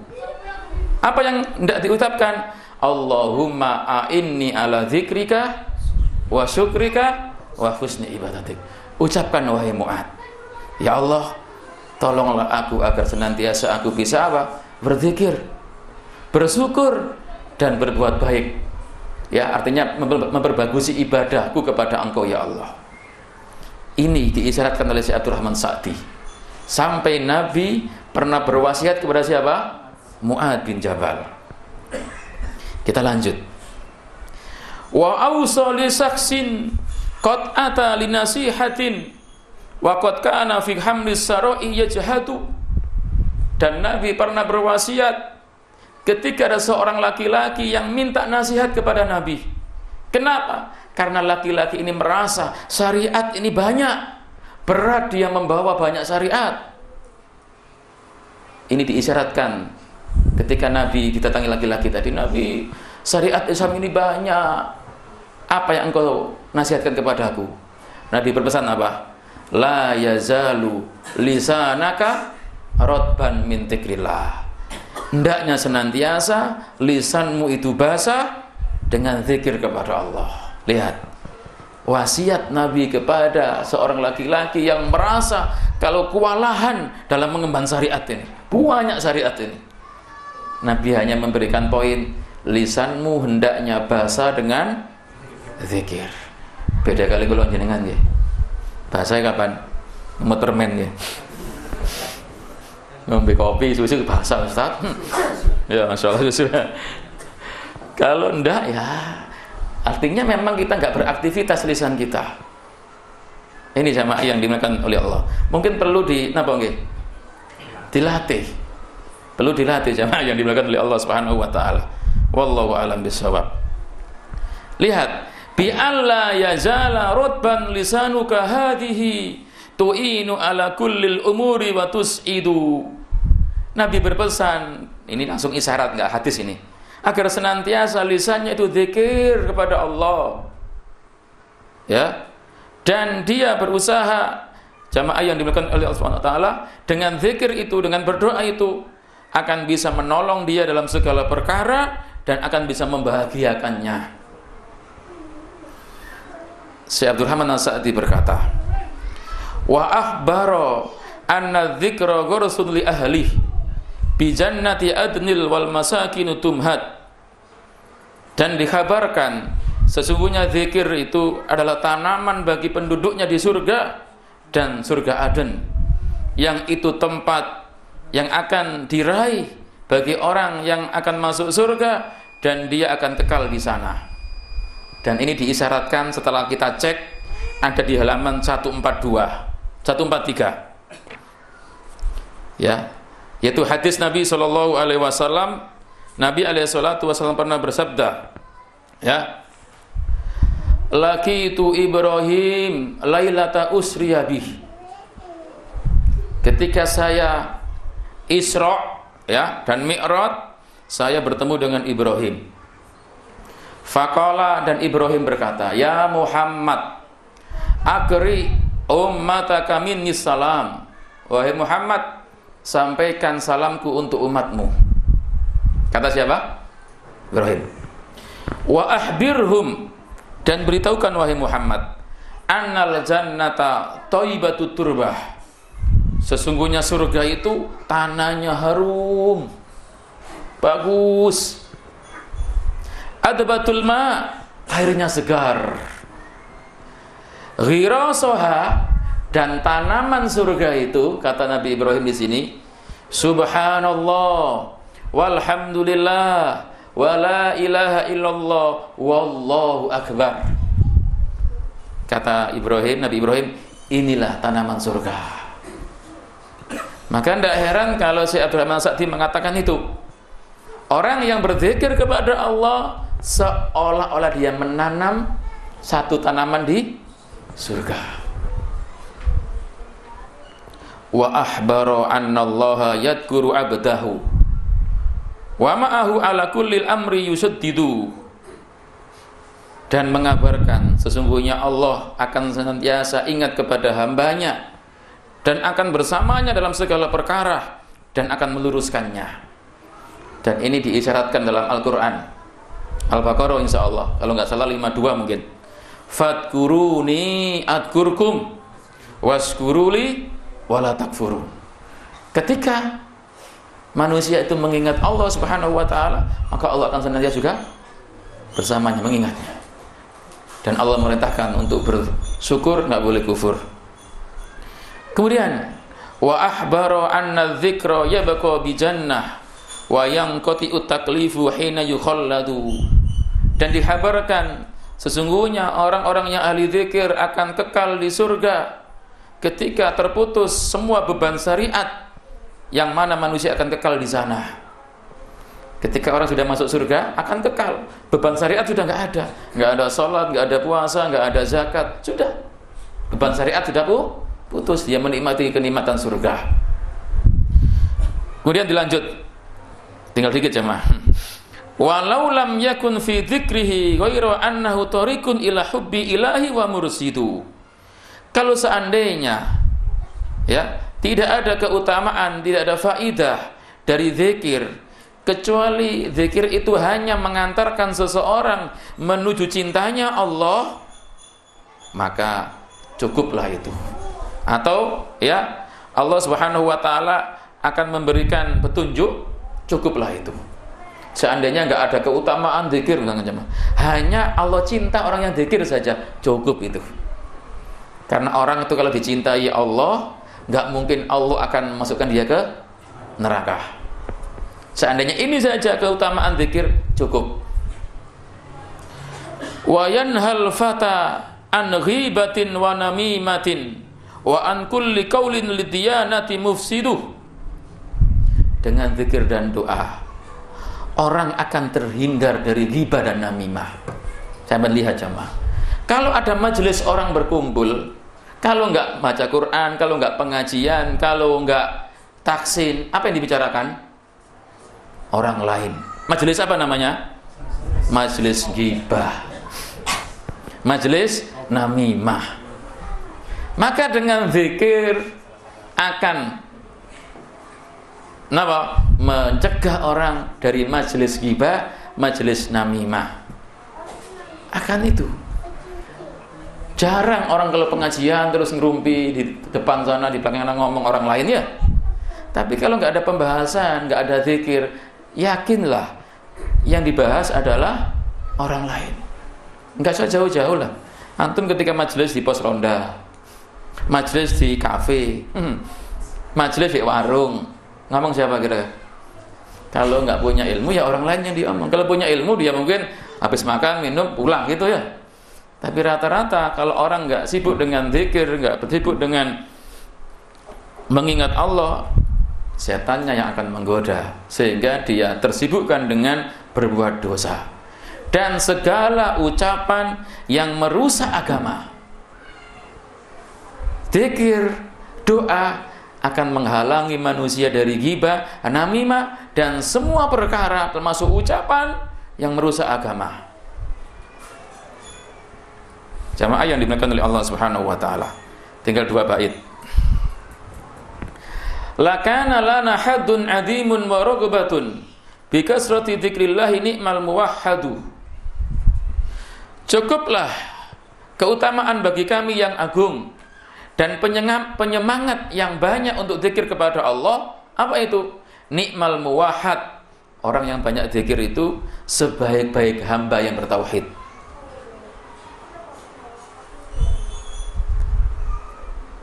apa yang hendak diucapkan Allahumma a'inni ala zikrika wa syukrika wa husni ibadatik ucapkan wahai Mu'ad ya Allah tolonglah aku agar senantiasa aku bisa apa berzikir bersyukur dan berbuat baik ya artinya memperbagusi ibadahku kepada engkau ya Allah ini diisyaratkan oleh Syekh Abdurrahman Sa'di. Sampai Nabi pernah berwasiat kepada siapa? Mu'ad bin Jabal. Kita lanjut. Wa awsa li saksin qad ata li nasihatin wa qad kana fi hamlis sarai yajhatu. Dan Nabi pernah berwasiat ketika ada seorang laki-laki yang minta nasihat kepada Nabi. Kenapa? Karena laki-laki ini merasa syariat ini banyak. Berat dia membawa banyak syariat. Ini diisyaratkan ketika Nabi didatangi laki-laki tadi. Nabi, syariat Islam ini banyak. Apa yang engkau nasihatkan kepadaku? Nabi berpesan apa? La yazalu lisanaka rotban min tikrillah. Hendaknya senantiasa lisanmu itu basah dengan zikir kepada Allah. Lihat wasiat Nabi kepada seorang laki-laki yang merasa kalau kewalahan dalam mengemban syariat ini. Banyak syariat ini. Nabi hanya memberikan poin lisanmu hendaknya basah dengan zikir. Beda kali kalau jenengan ya. Bahasanya kapan? Motorman ya. Ngombe kopi susu bahasa Ustaz. Ya, Masya Allah susu. Kalau ndak ya Artinya memang kita nggak beraktivitas lisan kita. Ini sama yang dimakan oleh Allah. Mungkin perlu di napa nggih? Dilatih. Perlu dilatih sama yang dimakan oleh Allah Subhanahu wa taala. Wallahu alam bisawab. Lihat, bi alla yazala rutban lisanuka hadhihi tu'inu ala kullil umuri wa tus'idu. Nabi berpesan, ini langsung isyarat nggak hadis ini agar senantiasa lisannya itu zikir kepada Allah ya dan dia berusaha jamaah yang dilakukan oleh Allah SWT dengan zikir itu dengan berdoa itu akan bisa menolong dia dalam segala perkara dan akan bisa membahagiakannya. Syekh Abdul Rahman As-Sa'di berkata wa ahbaro anna dzikra ghursun li ahlihi bi jannati adnil wal masakinu tumhat dan dikabarkan sesungguhnya zikir itu adalah tanaman bagi penduduknya di surga dan surga Aden yang itu tempat yang akan diraih bagi orang yang akan masuk surga dan dia akan kekal di sana. Dan ini diisyaratkan setelah kita cek ada di halaman 142 143 ya yaitu hadis Nabi Shallallahu Alaihi Wasallam Nabi Alaihi Wasallam pernah bersabda ya laki itu Ibrahim lailata usriyabih ketika saya Isra ya dan Mi'raj saya bertemu dengan Ibrahim Faqala dan Ibrahim berkata ya Muhammad akri ummataka minni salam wahai Muhammad sampaikan salamku untuk umatmu. Kata siapa? Ibrahim. Wa ahbirhum dan beritahukan wahai Muhammad, annal jannata thayyibatu turbah. Sesungguhnya surga itu tanahnya harum. Bagus. Adbatul ma airnya segar. Ghirasoha dan tanaman surga itu kata Nabi Ibrahim di sini Subhanallah walhamdulillah wala ilaha illallah wallahu akbar kata Ibrahim Nabi Ibrahim inilah tanaman surga maka tidak heran kalau si Abdurrahman Sa'di mengatakan itu. Orang yang berzikir kepada Allah seolah-olah dia menanam satu tanaman di surga. Wa ahbaro annallaha yadkuru abdahu. Wa ma'ahu ala kullil amri yusaddidu. Dan mengabarkan sesungguhnya Allah akan senantiasa ingat kepada hambanya dan akan bersamanya dalam segala perkara dan akan meluruskannya dan ini diisyaratkan dalam Al-Quran Al-Baqarah insya Allah kalau nggak salah 52 mungkin Fadkuruni adkurkum waskuruli wala. Ketika manusia itu mengingat Allah Subhanahu wa taala, maka Allah akan senantiasa juga bersamanya mengingatnya. Dan Allah merintahkan untuk bersyukur, nggak boleh kufur. Kemudian wa ahbara anna dzikra yabqa bi jannah wa yanqati taklifu hina yukhalladu. Dan dihabarkan sesungguhnya orang-orang yang ahli zikir akan kekal di surga ketika terputus semua beban syariat yang mana manusia akan kekal di sana. Ketika orang sudah masuk surga akan kekal, beban syariat sudah nggak ada, nggak ada sholat, nggak ada puasa, nggak ada zakat, sudah beban syariat sudah putus, dia menikmati kenikmatan surga. Kemudian dilanjut, tinggal dikit jemaah. Walau lam yakun fi dzikrihi ghairu annahu tariqun ila hubbi ilahi wa mursidu. Kalau seandainya ya tidak ada keutamaan, tidak ada faidah dari zikir kecuali zikir itu hanya mengantarkan seseorang menuju cintanya Allah, maka cukuplah itu. Atau ya Allah Subhanahu wa taala akan memberikan petunjuk, cukuplah itu. Seandainya nggak ada keutamaan zikir hanya Allah cinta orang yang zikir saja, cukup itu. Karena orang itu kalau dicintai Allah, nggak mungkin Allah akan masukkan dia ke neraka. Seandainya ini saja keutamaan zikir cukup. Wa yanhal fata an ghibatin wa namimatin wa an kulli qaulin lidiyanati mufsiduh. Dengan zikir dan doa, orang akan terhindar dari ghibah dan namimah. Saya melihat jamaah. Kalau ada majelis orang berkumpul, kalau nggak baca Quran, kalau nggak pengajian, kalau nggak taksin, apa yang dibicarakan? Orang lain. Majelis apa namanya? Majelis gibah. Majelis namimah. Maka dengan zikir akan Kenapa? Mencegah orang dari majelis gibah, majelis namimah. Akan itu. Jarang orang kalau pengajian terus ngerumpi di depan sana, di belakang sana ngomong orang lain ya. Tapi kalau nggak ada pembahasan, nggak ada zikir, yakinlah yang dibahas adalah orang lain. Nggak usah jauh-jauh lah. Antum ketika majelis di pos ronda, majelis di kafe, hmm, majelis di warung, ngomong siapa kira? Kalau nggak punya ilmu ya orang lain yang diomong. Kalau punya ilmu dia mungkin habis makan, minum, pulang gitu ya tapi rata-rata kalau orang nggak sibuk dengan zikir, nggak sibuk dengan mengingat Allah, setannya yang akan menggoda sehingga dia tersibukkan dengan berbuat dosa dan segala ucapan yang merusak agama. Zikir, doa akan menghalangi manusia dari ghibah, namimah dan semua perkara termasuk ucapan yang merusak agama. Jamaah yang dimuliakan oleh Allah Subhanahu wa taala. Tinggal dua bait. Lakana lana haddun adimun wa ragbatun bi kasrati dzikrillah ni'mal muwahhadu. Cukuplah keutamaan bagi kami yang agung dan penyemangat yang banyak untuk zikir kepada Allah, apa itu? Nikmal muwahad. Orang yang banyak zikir itu sebaik-baik hamba yang bertauhid.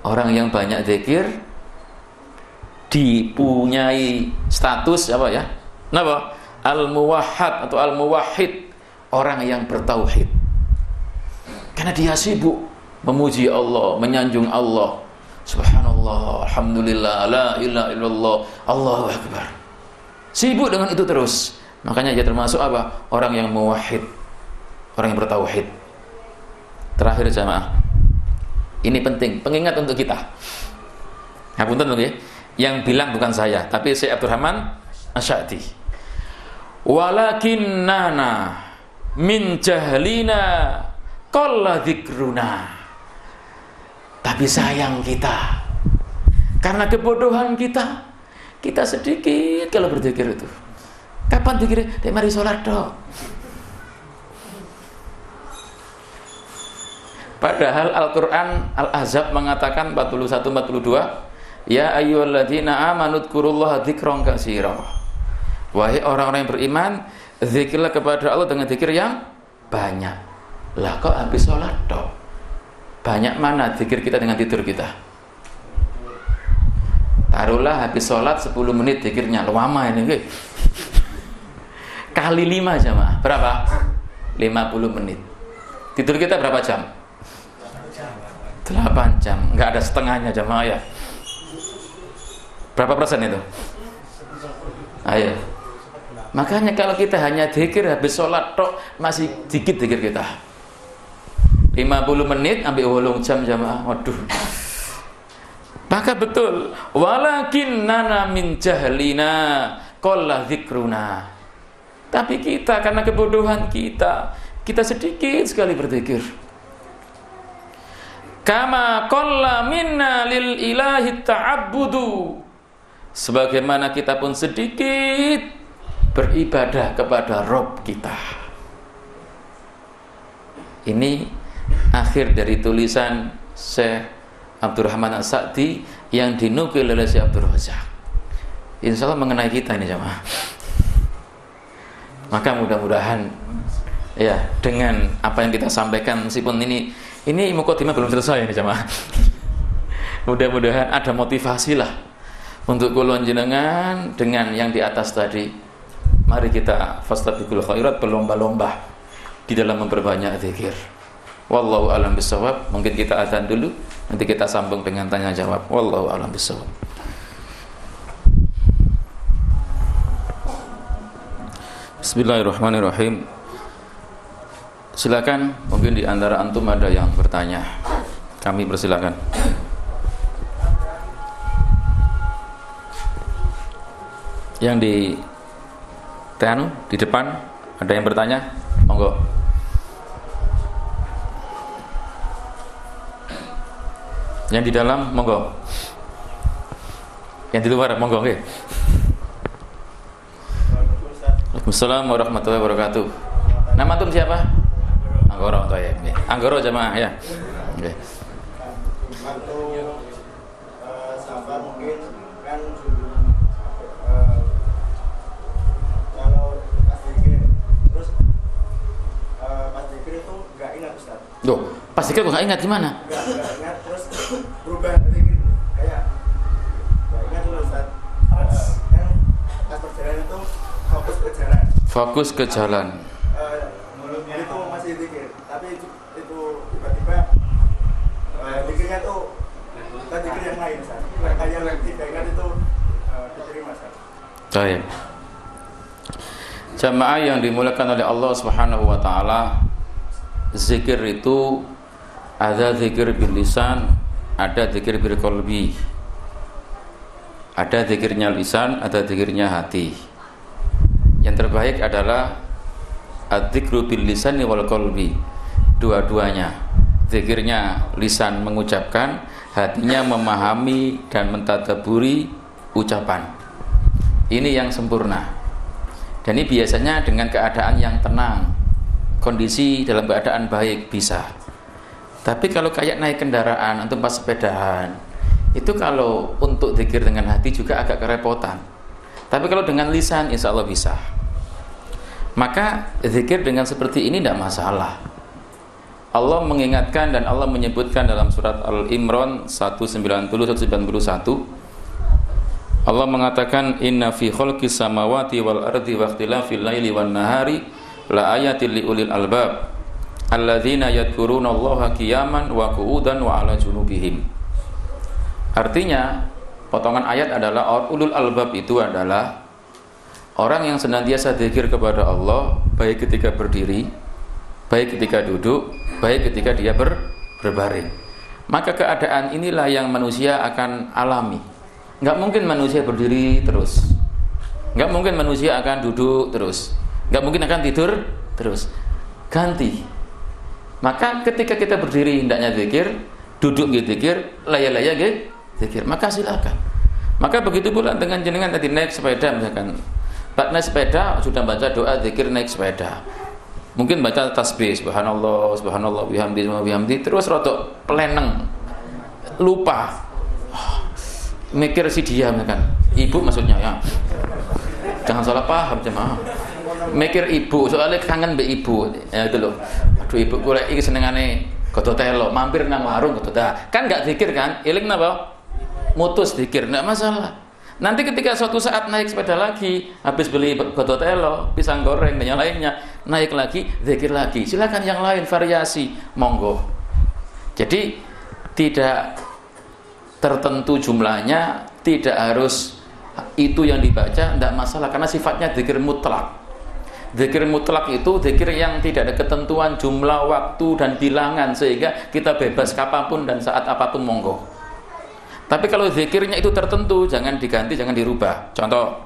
Orang yang banyak zikir dipunyai status apa ya? Napa? al muwahad atau al-muwahhid, orang yang bertauhid. Karena dia sibuk memuji Allah, menyanjung Allah. Subhanallah, alhamdulillah, la ilaha illallah, Allahu akbar. Sibuk dengan itu terus. Makanya dia termasuk apa? Orang yang muwahhid. Orang yang bertauhid. Terakhir jamaah. Ini penting, pengingat untuk kita. Ngapunten ya. Yang bilang bukan saya, tapi saya Abdurrahman Asyadi. Walakin nana min jahlina qalla dzikruna. Tapi sayang kita. Karena kebodohan kita, kita sedikit kalau berzikir itu. Kapan dikira? Dek mari sholat dok. Padahal Al-Quran Al-Ahzab mengatakan 41-42 Ya ayyuhalladzina amanut kurullaha dzikron kasira Wahai orang-orang yang beriman Zikirlah kepada Allah dengan zikir yang banyak Lah kok habis sholat dok Banyak mana zikir kita dengan tidur kita? Taruhlah habis sholat 10 menit zikirnya Lama ini Kali 5 jamaah Berapa? 50 menit. Tidur kita berapa jam? 8 jam. Nggak ada setengahnya jamaah ya. Berapa persen itu? Ayo. Makanya kalau kita hanya dikir habis sholat tok masih dikit dikir kita 50 menit ambil wolong jam jamaah. Waduh. Maka betul. Walakin nana min jahlina kolla zikruna tapi kita karena kebodohan kita kita sedikit sekali berzikir. Kama qalla minna lil ilahi ta'abbudu. Sebagaimana kita pun sedikit beribadah kepada Rob kita. Ini akhir dari tulisan Syekh Abdurrahman As-Sa'di yang dinukil oleh Syekh Abdul Razak Insya Allah mengenai kita ini jemaah maka mudah-mudahan ya dengan apa yang kita sampaikan meskipun ini ini mukotimah belum selesai ini jamaah. Mudah-mudahan ada motivasi lah untuk kulon jenengan dengan yang di atas tadi. Mari kita fastabiqul khairat berlomba-lomba di dalam memperbanyak zikir. Wallahu alam bisawab. Mungkin kita azan dulu, nanti kita sambung dengan tanya jawab. Wallahu alam bisawab. Bismillahirrahmanirrahim. Silakan, mungkin di antara antum ada yang bertanya. Kami persilakan. Yang di Teanu di depan ada yang bertanya? Monggo. Yang di dalam, monggo. Yang di luar, monggo, oke. Waalaikumsalam warahmatullahi wabarakatuh. Nama antum siapa? Anggoro ya. Anggoro jamaah ya. Sabar mungkin kan. Loh, pas kok nggak ingat gimana? Nggak nggak ingat terus berubah dikir kayak nggak ingat dulu Ustaz. Kan pas perjalanan itu fokus ke jalan. Fokus ke jalan. Baik. Jamaah yang dimulakan oleh Allah Subhanahu wa taala, zikir itu ada zikir bil lisan, ada zikir bil qalbi. Ada zikirnya lisan, ada zikirnya hati. Yang terbaik adalah adzikru bil lisan wal qalbi. Dua-duanya. Zikirnya lisan mengucapkan, hatinya memahami dan mentadaburi ucapan. Ini yang sempurna. Dan ini biasanya dengan keadaan yang tenang. Kondisi dalam keadaan baik bisa. Tapi kalau kayak naik kendaraan atau pas sepedaan itu kalau untuk zikir dengan hati juga agak kerepotan tapi kalau dengan lisan insya Allah bisa. Maka zikir dengan seperti ini tidak masalah. Allah mengingatkan dan Allah menyebutkan dalam surat Al-Imran 190 191 Allah mengatakan inna fi khalqis samawati wal ardi wa ikhtilafil laili wan nahari la ayatil liulil albab alladzina yadhkuruna Allah qiyaman wa qu'udan wa ala junubihim. Artinya potongan ayat adalah ulul albab itu adalah orang yang senantiasa zikir kepada Allah baik ketika berdiri baik ketika duduk baik ketika dia ber, berbaring. Maka keadaan inilah yang manusia akan alami. Nggak mungkin manusia berdiri terus. Nggak mungkin manusia akan duduk terus. Nggak mungkin akan tidur terus. Ganti. Maka ketika kita berdiri hendaknya zikir duduk zikir layak-layak gitu zikir. Maka silakan. Maka begitu pula dengan jenengan tadi naik sepeda misalkan. Naik sepeda sudah baca doa zikir naik sepeda. Mungkin baca tasbih subhanallah subhanallah bihamdi bihamdi terus rotok peleneng. Lupa. Mikir si dia kan ibu maksudnya ya. Jangan salah paham jemaah. Mikir ibu soalnya kangen be ibu. Ya itu loh. Aduh ibu gue lagi senengane goto telo mampir nang warung goto kan nggak zikir kan? Iling napa mutus zikir nggak masalah Nanti ketika suatu saat naik sepeda lagi, habis beli telo, pisang goreng dan yang lainnya, naik lagi, zikir lagi. Silakan yang lain variasi, monggo. Jadi tidak tertentu jumlahnya, tidak harus itu yang dibaca, tidak masalah karena sifatnya zikir mutlak. Zikir mutlak itu zikir yang tidak ada ketentuan jumlah waktu dan bilangan sehingga kita bebas kapan pun dan saat apa pun monggo. Tapi kalau zikirnya itu tertentu, jangan diganti, jangan dirubah. Contoh,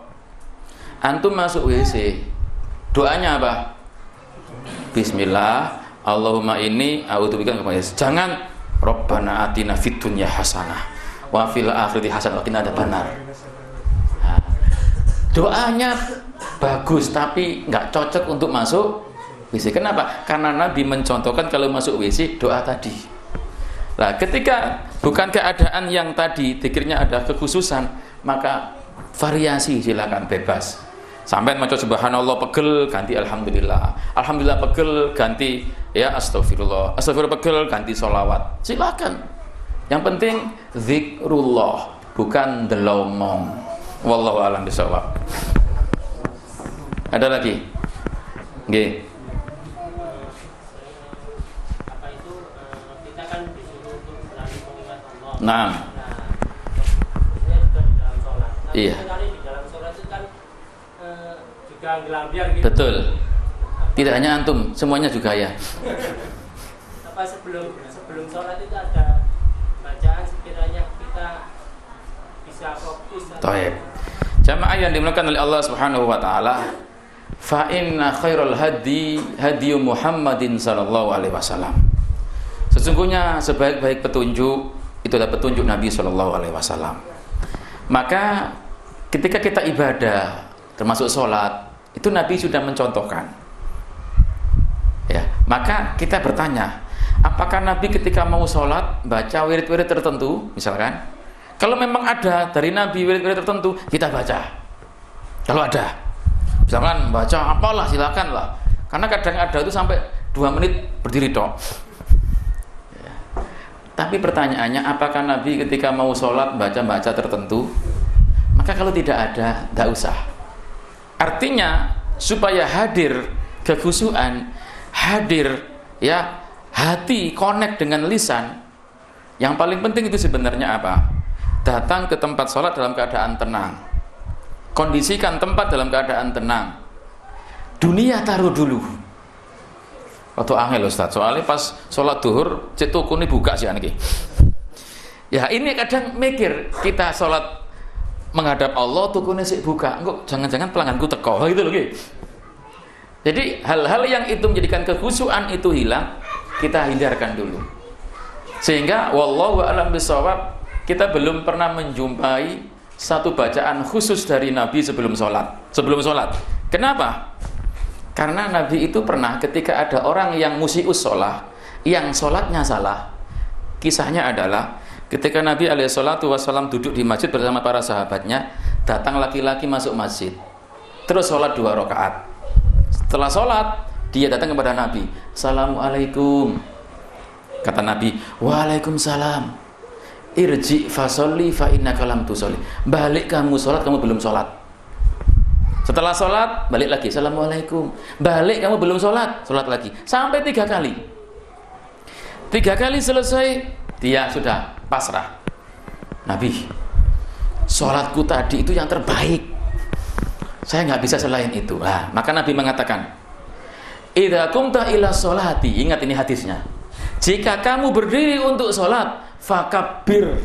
antum masuk WC, doanya apa? Bismillah, Allahumma ini a'udzubika kepada Jangan Rabbana atina fid dunya hasanah wa fil akhirati hasanah wa adzabannar. Nah, doanya bagus tapi nggak cocok untuk masuk WC. Kenapa? Karena Nabi mencontohkan kalau masuk WC doa tadi. Nah, ketika bukan keadaan yang tadi dikirnya ada kekhususan, maka variasi silakan bebas. Sampai maca subhanallah pegel ganti alhamdulillah. Alhamdulillah pegel ganti ya astagfirullah. Astagfirullah pegel ganti solawat. Silakan. Yang penting zikrullah bukan delomong. Wallahu a'lam bishawab. Ada lagi? Nggih. Nah. Iya. Betul. Tidak hanya antum, semuanya juga ya. Apa sebelum sebelum sholat itu ada bacaan sekiranya kita bisa fokus. Taib. Jamaah yang dimuliakan oleh Allah Subhanahu wa taala, fa inna khairul hadi hadi Muhammadin sallallahu alaihi wasallam. Sesungguhnya sebaik-baik petunjuk itu adalah petunjuk Nabi Shallallahu Alaihi Wasallam. Maka ketika kita ibadah, termasuk sholat, itu Nabi sudah mencontohkan. Ya, maka kita bertanya, apakah Nabi ketika mau sholat baca wirid-wirid tertentu, misalkan? Kalau memang ada dari Nabi wirid-wirid tertentu, kita baca. Kalau ada, misalkan baca apalah silakan lah. Karena kadang ada itu sampai dua menit berdiri dong tapi pertanyaannya, apakah Nabi ketika mau sholat baca-baca tertentu? Maka kalau tidak ada, tidak usah. Artinya, supaya hadir kekhusuan, hadir ya hati connect dengan lisan, yang paling penting itu sebenarnya apa? Datang ke tempat sholat dalam keadaan tenang. Kondisikan tempat dalam keadaan tenang. Dunia taruh dulu atau angel Ustaz. Soalnya pas sholat duhur cek ini buka sih aneh ya ini kadang mikir kita sholat menghadap Allah ini sih buka. Enggak jangan-jangan pelangganku teko. Gitu loh jadi hal-hal yang itu menjadikan kekhusuan itu hilang kita hindarkan dulu. Sehingga wallahu a'lam bisawab kita belum pernah menjumpai satu bacaan khusus dari Nabi sebelum sholat. Sebelum sholat. Kenapa karena Nabi itu pernah ketika ada orang yang musius sholat, yang sholatnya salah. Kisahnya adalah ketika Nabi alaihissalatu wassalam duduk di masjid bersama para sahabatnya, datang laki-laki masuk masjid. Terus sholat dua rakaat. Setelah sholat, dia datang kepada Nabi. Assalamualaikum. Kata Nabi, "Waalaikumsalam." Irji fasolli fa innaka lam tusolli. Balik kamu sholat, kamu belum sholat. Setelah sholat, balik lagi. Assalamualaikum. Balik kamu belum sholat, sholat lagi. Sampai tiga kali. Tiga kali selesai, dia sudah pasrah. Nabi, sholatku tadi itu yang terbaik. Saya nggak bisa selain itu. Nah, maka Nabi mengatakan, Idza kumta ila sholati, ingat ini hadisnya. Jika kamu berdiri untuk sholat, fakabir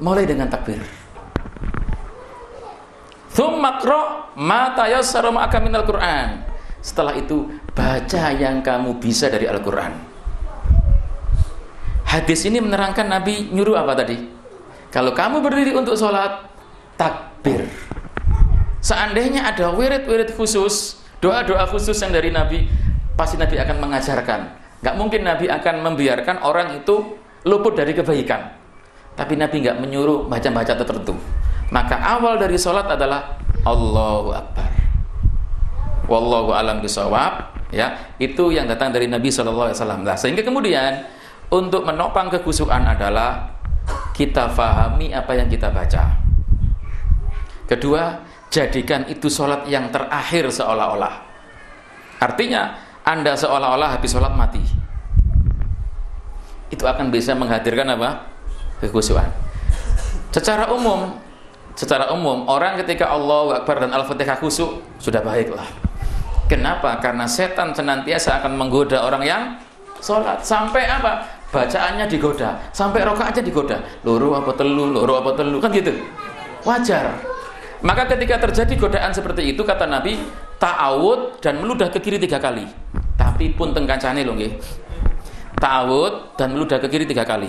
mulai dengan takbir Thummakro mata yassaru ma'aka Qur'an. Setelah itu baca yang kamu bisa dari Al-Qur'an. Hadis ini menerangkan Nabi nyuruh apa tadi? Kalau kamu berdiri untuk sholat, takbir. Seandainya ada wirid-wirid khusus, doa-doa khusus yang dari Nabi, pasti Nabi akan mengajarkan. Gak mungkin Nabi akan membiarkan orang itu luput dari kebaikan. Tapi Nabi nggak menyuruh baca-baca tertentu. Maka awal dari sholat adalah Allahu Akbar. Wallahu alam bisawab. Ya, itu yang datang dari Nabi. Nah, sehingga kemudian untuk menopang kekusuhan adalah kita fahami apa yang kita baca. Kedua, jadikan itu sholat yang terakhir seolah-olah. Artinya, anda seolah-olah habis sholat mati. Itu akan bisa menghadirkan apa? Kekusuhan. Secara umum, secara umum orang ketika Allah Akbar dan Al-Fatihah khusyuk sudah baiklah. Kenapa? Karena setan senantiasa akan menggoda orang yang sholat sampai apa? Bacaannya digoda, sampai rokaatnya digoda. Loro apa telu, loro apa telu, kan gitu. Wajar. Maka ketika terjadi godaan seperti itu kata Nabi, ta'awud dan meludah ke kiri tiga kali. Tapi pun tengkancane loh nggih. Ta'awud dan meludah ke kiri tiga kali.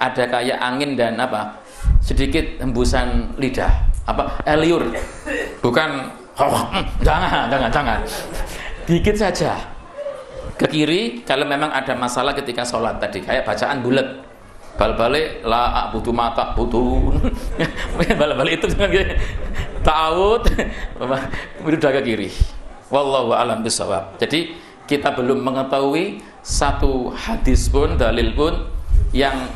Ada kayak angin dan apa? Sedikit hembusan lidah. Apa? Eh, liur. Bukan. Oh, jangan jangan jangan. Dikit saja. Ke kiri kalau memang ada masalah ketika sholat tadi kayak bacaan bulat. Bal-balik la butuh mata butuh bal-balik itu ta'awud. Udah ke kiri. Wallahu alam bisawab jadi kita belum mengetahui satu hadis pun dalil pun yang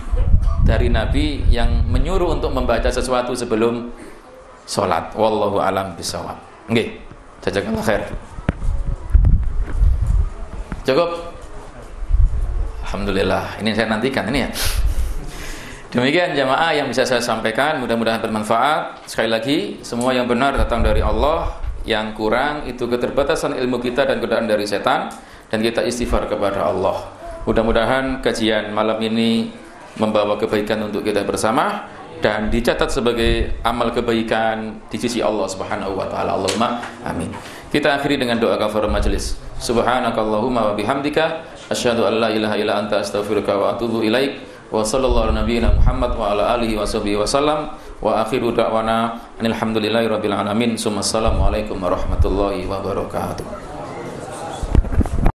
dari Nabi yang menyuruh untuk membaca sesuatu sebelum sholat. Wallahu alam bisawab. Oke, jazakallah khair. Cukup. Alhamdulillah. Ini saya nantikan ini ya. Demikian jamaah yang bisa saya sampaikan, mudah-mudahan bermanfaat. Sekali lagi, semua yang benar datang dari Allah, yang kurang itu keterbatasan ilmu kita dan godaan dari setan dan kita istighfar kepada Allah. Mudah-mudahan kajian malam ini membawa kebaikan untuk kita bersama dan dicatat sebagai amal kebaikan di sisi Allah Subhanahu wa taala. Allahumma amin. Kita akhiri dengan doa kafaratul majelis. Subhanakallahumma wa bihamdika asyhadu an la ilaha illa anta astaghfiruka wa atubu ilaik. Wa sallallahu ala nabiyyina Muhammad wa ala alihi wa sahbihi wa sallam wa akhiru da'wana alhamdulillahi rabbil alamin. Assalamualaikum warahmatullahi wabarakatuh.